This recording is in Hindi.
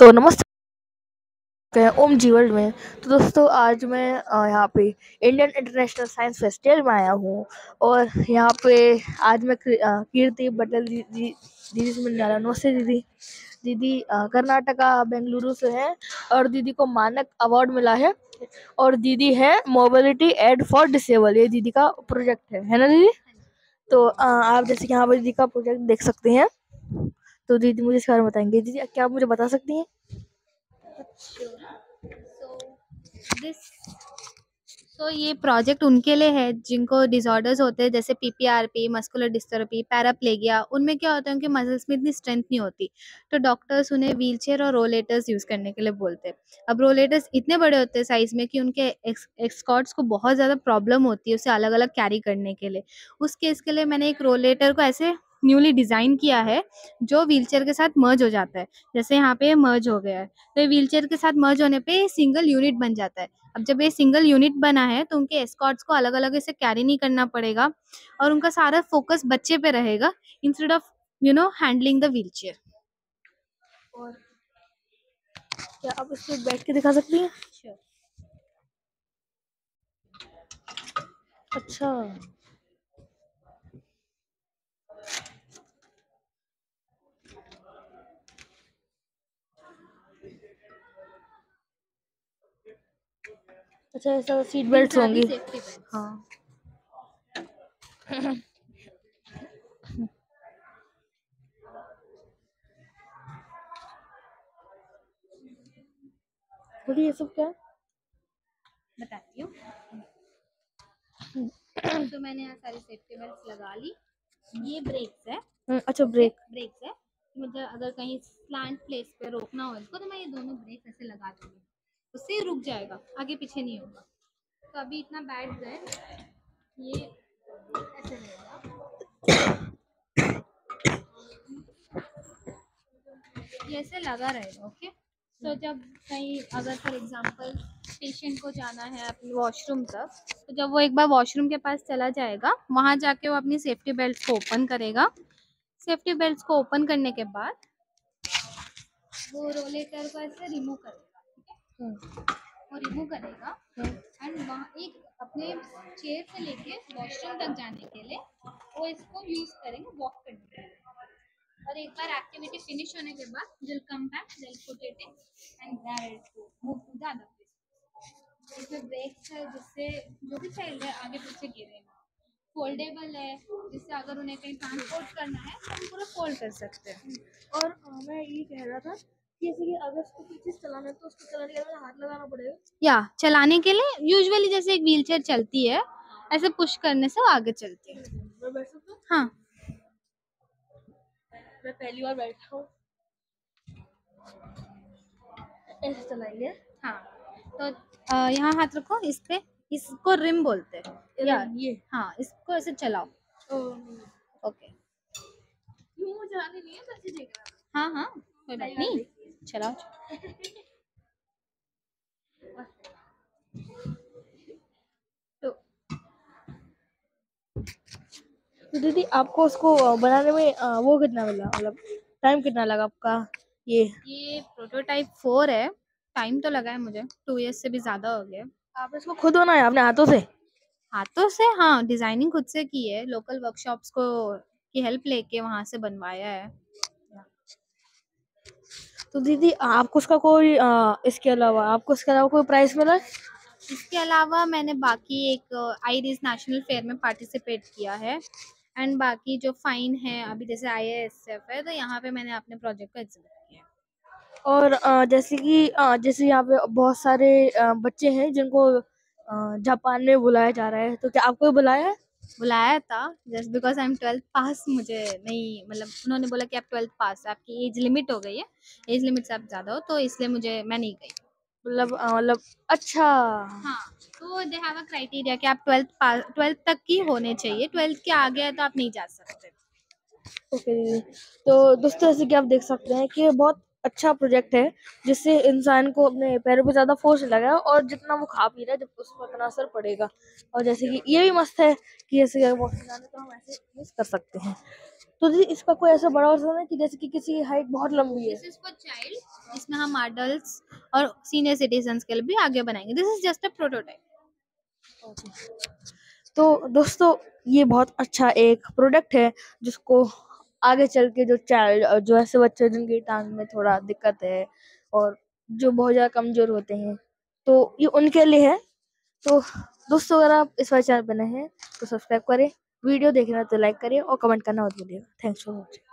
तो नमस्ते। ओम जी वर्ल्ड में। तो दोस्तों, आज मैं यहाँ पे इंडियन इंटरनेशनल साइंस फेस्टिवल में आया हूँ और यहाँ पे आज मैं कीर्ति बटल दीदी दीदी से मिलने जा रहा हूँ। नमस्ते दीदी। दीदी कर्नाटका, बेंगलुरु से है और दीदी को मानक अवार्ड मिला है और दीदी है मोबिलिटी एड फॉर डिसेबल ये दीदी का प्रोजेक्ट है। है ना दीदी? तो आप जैसे कि यहाँ पर दीदी का प्रोजेक्ट देख सकते हैं। तो दीदी मुझे इसके बारे में बताएँगे। दीदी क्या आप मुझे बता सकती हैं? तो ये प्रोजेक्ट उनके लिए है, जिनको डिसऑर्डर्स होते हैं, जैसे पीपीआरपी मस्कुलर डिस्टर्बी पैराप्लेगिया उनमें क्या होता है, उनके मसल्स में इतनी स्ट्रेंथ नहीं होती। तो डॉक्टर्स उन्हें व्हीलचेयर और रोलेटर्स यूज़ करने के लिए बोलते हैं। अब रोलेटर्स इतने बड़े होते हैं साइज़ में कि उनके एक्सकॉट्स को बहुत ज़्यादा प्रॉब्लम होती है उसे अलग अलग कैरी करने के लिए। उस केस के लिए मैंने एक रोलेटर को ऐसे न्यूली डिज़ाइन किया है जो व्हीलचेयर के साथ मर्ज हो जाता है। जैसे यहाँ पे मर्ज हो गया है तो ये व्हीलचेयर के साथ मर्ज होने पे सिंगल यूनिट बन जाता है। अब जब ये सिंगल यूनिट बना है तो उनके एस्कॉट्स को अलग अलग इसे कैरी नहीं करना पड़ेगा और उनका सारा फोकस बच्चे पे रहेगा instead of you know handling the wheel chair और क्या आप पर बैठ के दिखा सकती हैं? Sure. अच्छा। अच्छा ऐसा सीट बेल्ट होंगी। हाँ। ये सब क्या? बताती हूँ। तो मैंने यहाँ सारी सेफ्टी बेल्ट लगा ली। ये ब्रेक्स है। हम्म, अच्छा ब्रेक ब्रेक्स है। मतलब अगर कहीं स्लांट प्लेस पे रोकना हो इसको तो मैं ये दोनों ब्रेक ऐसे लगा दूँगी। उससे रुक जाएगा, आगे पीछे नहीं होगा। तो अभी इतना बैठ गए ये ऐसे रहेगा ऐसे लगा रहेगा ओके तो जब कहीं अगर फॉर एग्जांपल पेशेंट को जाना है अपनी वॉशरूम तक तो जब वो एक बार वॉशरूम के पास चला जाएगा, वहाँ जाके वो अपनी सेफ्टी बेल्ट को ओपन करेगा। सेफ्टी बेल्ट को ओपन करने के बाद वो रोलेटर को ऐसे रिमूव करेगा। वो रिमूव करेगा। एंड वहाँ एक अपने चेयर से लेके वॉशरूम तक जाने के लिए वो इसको यूज़ करेंगे वॉक करने के लिए। और एक बार एक्टिविटी फिनिश होने के बाद they'll come back they'll put it in and it move to the other place इसमें ब्रेक्स है जिससे जो भी चाइल्ड है आगे पीछे गिरेगा फोल्डेबल है जिससे अगर उन्हें कहीं ट्रांसपोर्ट करना है तो हम पूरा फोल्ड कर सकते हैं। और मैं ये कह रहा था जैसे कि अगर उसको पीछे चलाना है तो उसको चलाने के लिए हाथ लगाना पड़ेगा। या चलाने के लिए यूजुअली जैसे एक व्हीलचेयर चलती है ऐसे पुश करने से वो आगे चलती है। मैं बैठ सकता हूँ? हाँ। मैं पहली बार बैठा हूँ। ऐसे चलाएँगे? हाँ। तो यहाँ हाथ रखो इस पे इसको रिम बोलते हैं। या ये। हाँ इसको ऐसे चलाओ। ओके। चलाने नहीं है हाँ। हाँ कोई बात नहीं। चलाओ। तो तो दीदी आपको उसको बनाने में वो कितना मिला? मतलब टाइम कितना लगा आपका? ये ये प्रोटोटाइप फोर है। टाइम तो लगा है मुझे। टू इयर्स से भी ज़्यादा हो गया। आपने इसको खुद बनाया आपने हाथों से? हाथों से हाँ डिज़ाइनिंग खुद से की है। लोकल वर्कशॉप्स को की हेल्प लेके वहाँ से बनवाया है। तो दीदी आपको उसका कोई आ, इसके अलावा आपको इसके अलावा कोई प्राइस मिला इसके अलावा मैंने बाकी एक आईरिस नेशनल फेयर में पार्टिसिपेट किया है। एंड बाकी जो फाइन है अभी जैसे आई है तो यहाँ पे मैंने अपने प्रोजेक्ट को एग्जिबिट किया और जैसे कि जैसे यहाँ पे बहुत सारे बच्चे हैं जिनको जापान में बुलाया जा रहा है तो क्या आपको बुलाया है? बुलाया था just because I am twelfth pass मुझे नहीं मतलब उन्होंने बोला कि आप ट्वेल्थ पास आपकी एज लिमिट हो गई है एज लिमिट से आप ज़्यादा हो तो इसलिए मुझे मैं नहीं गई। मतलब मतलब अच्छा। हाँ तो दे हैव अ क्राइटेरिया कि आप ट्वेल्थ पास ट्वेल्थ तक की होने चाहिए ट्वेल्थ के आगे है तो आप नहीं जा सकते। ओके दीदी तो दोस्तों जैसे कि आप देख सकते हैं कि बहुत अच्छा प्रोजेक्ट है जिससे इंसान को अपने पैरों पे ज़्यादा फोर्स लगा और जितना वो खा पी रहा है जब उस पर उतना असर पड़ेगा। और जैसे कि ये भी मस्त है कि जैसे वॉकिंग जाने तो हम ऐसे यूज़ कर सकते हैं। तो जी इसका कोई ऐसा बड़ा वर्जन है कि जैसे कि किसी की हाइट बहुत लंबी है? दिस चाइल्ड इसमें हम अडल्ट्स और सीनियर सिटीजन्स के लिए भी आगे बनाएँगे। This is just a prototype तो दोस्तों ये बहुत अच्छा एक प्रोडक्ट है जिसको आगे चल के जो चाइल्ड जो ऐसे बच्चे जिनकी टांग में थोड़ा दिक्कत है और जो बहुत ज़्यादा कमज़ोर होते हैं तो ये उनके लिए है। तो दोस्तों, अगर आप इस वाले चैनल बने हैं तो सब्सक्राइब करें, वीडियो देखना तो लाइक करें और कमेंट करना मत भूलिएगा। Thanks for watching